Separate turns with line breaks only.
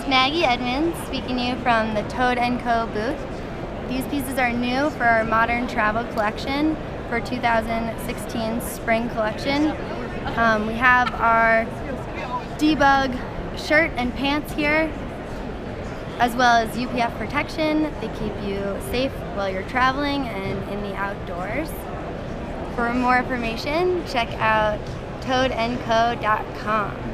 is Maggie Edmonds speaking to you from the Toad & Co booth. These pieces are new for our modern travel collection for 2016 spring collection. Um, we have our debug shirt and pants here as well as UPF protection. They keep you safe while you're traveling and in the outdoors. For more information, check out toadandco.com.